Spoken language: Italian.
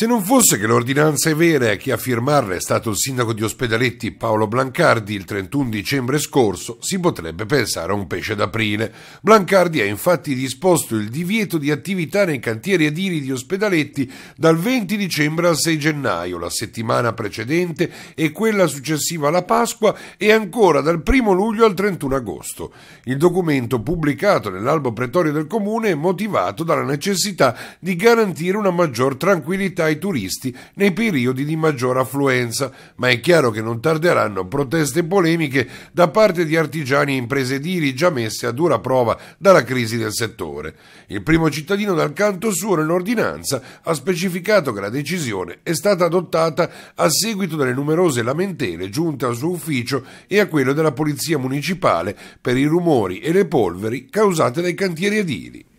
Se non fosse che l'ordinanza è vera e che a firmarla è stato il sindaco di Ospedaletti Paolo Blancardi il 31 dicembre scorso, si potrebbe pensare a un pesce d'aprile. Blancardi ha infatti disposto il divieto di attività nei cantieri edili di Ospedaletti dal 20 dicembre al 6 gennaio, la settimana precedente e quella successiva alla Pasqua e ancora dal 1 luglio al 31 agosto. Il documento pubblicato nell'albo pretorio del comune è motivato dalla necessità di garantire una maggior tranquillità ai turisti nei periodi di maggior affluenza, ma è chiaro che non tarderanno proteste polemiche da parte di artigiani e imprese edili già messe a dura prova dalla crisi del settore. Il primo cittadino dal canto suo nell'ordinanza ha specificato che la decisione è stata adottata a seguito delle numerose lamentele giunte al suo ufficio e a quello della Polizia Municipale per i rumori e le polveri causate dai cantieri edili.